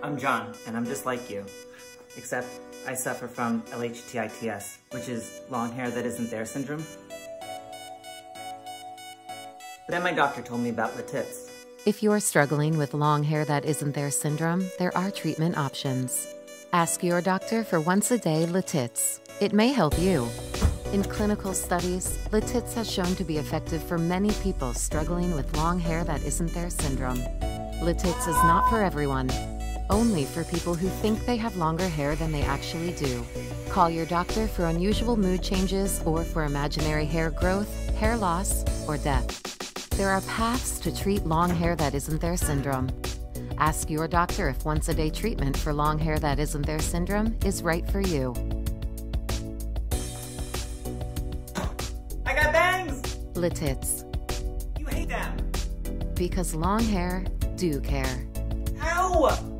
I'm John, and I'm just like you. Except I suffer from LHTITS, which is long hair that isn't there syndrome. Then my doctor told me about Latits. If you're struggling with long hair that isn't there syndrome, there are treatment options. Ask your doctor for once a day Latits. It may help you. In clinical studies, Latits has shown to be effective for many people struggling with long hair that isn't there syndrome. Latits is not for everyone, only for people who think they have longer hair than they actually do. Call your doctor for unusual mood changes or for imaginary hair growth, hair loss, or death. There are paths to treat long hair that isn't there syndrome. Ask your doctor if once a day treatment for long hair that isn't there syndrome is right for you. I got bangs! Latits, You hate them! because long hair do care. Ow!